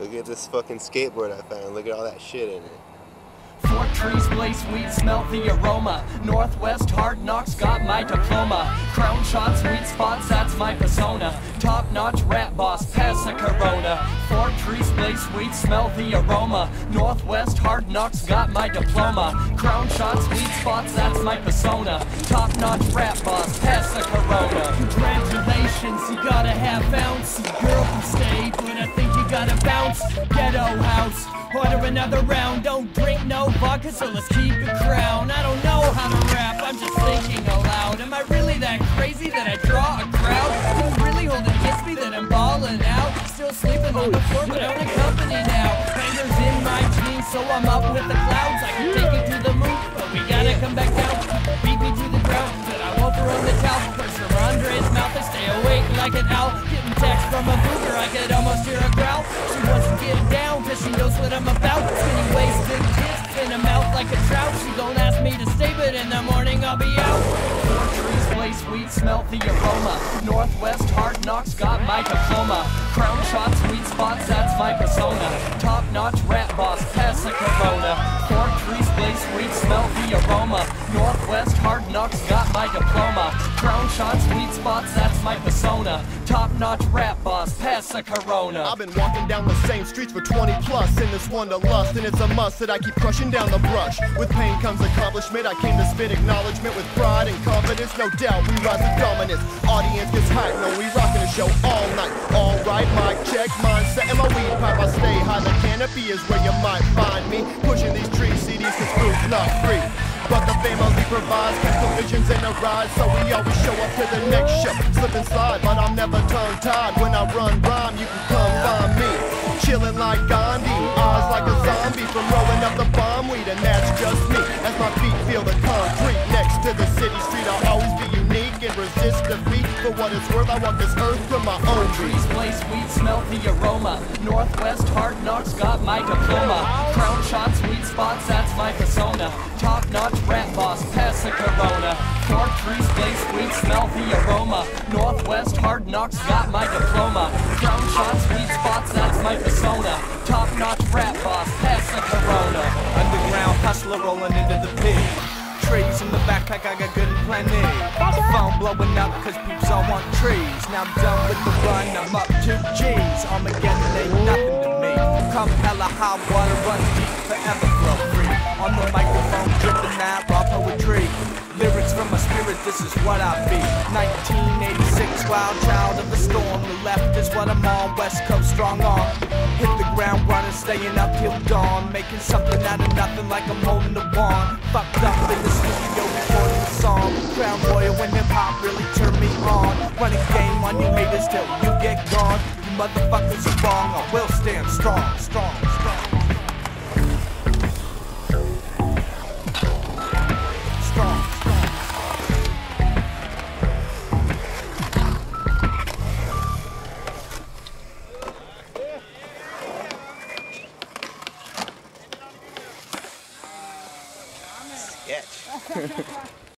Look at this fucking skateboard I found. Look at all that shit in it. Four trees blaze sweet, smell the aroma. Northwest hard knocks got my diploma. Crown shots, sweet spots, that's my persona. Top notch rap boss, pass a corona. Four trees blaze sweet, smell the aroma. Northwest hard knocks got my diploma. Crown shots, sweet spots, that's my persona. Top notch rap boss, pass a corona. Another round, don't drink no vodka, so let's keep it crown. I don't know how to rap, I'm just thinking aloud. Am I really that crazy that I draw a crowd? You really hold it against me that I'm balling out? Still sleeping on the floor, but own a company now. Fingers in my jeans, so I'm up with the clouds. I can take it to the moon, but we gotta come back down. Beat me to the ground, but I won't throw the towel. Pressure Andre's mouth, I stay awake like an owl. Getting text from a booger, I could almost hear she knows what I'm about. Spinning waist, big tits, spin them out like a trout. She gon' ask me to stay, but in the morning I'll be out. Four trees play sweet, smell the aroma. Northwest hard knocks got my diploma. Crown shots, sweet spots, that's my persona. Top notch rap boss, pass a corona. Four trees play sweet, smell the aroma. Northwest hard knocks got my diploma. Crown shots, sweet spots, that's my persona. Top notch rap boss, pass a corona. I've been walking down the same streets for 20 and plus in this wanderlust, and it's a must that I keep crushing down the brush. With pain comes accomplishment. I came to spit acknowledgement with pride and confidence. No doubt we rise to dominance. Audience gets hyped. No, we rocking the show all night. All right, mic check, mindset, and my weed pipe. I stay high. The canopy is where you might find me. Pushing these tree CDs, cause food's not free. But the family provides crystal visions in a ride, so we always show up to the next show. Slip and slide, but I'm never tongue tied. When I run rhyme, you can come find me. Chilling like Gandhi, eyes like a zombie from rolling up the bomb weed, and that's just me. As my feet feel the For what it's worth, I walk this earth from my own Trees trees. play sweet, smell the aroma. Northwest hard knocks got my diploma. Crown shots, sweet spots, that's my persona. Top notch rap boss, pass a corona. Four trees play sweet, smell the aroma. Northwest hard knocks got my diploma. Crown shots, sweet spots, that's my persona. Top notch rap boss, pass a corona. Underground hustler rolling into the pit. Trees in the backpack, I got good and plenty. Phone blowing up cause peeps all want trees. Now I'm done with the run, I'm up two G's. Armageddon ain't nothing to me. Come hella high water, run deep, forever flow free. On the microphone, dripping that raw poetry. Lyrics from my spirit, this is what I be. 1986, wild child of the storm. The left is what I'm on, West Coast strong on. Hit the ground running, staying up till dawn. Making something out of nothing like I'm holding the wand. Fucked up in the studio recording the song. Crown royal when hip hop really turned me on. Running game on you haters till you get gone. You motherfuckers are wrong, I will stand strong. Strong, sketch.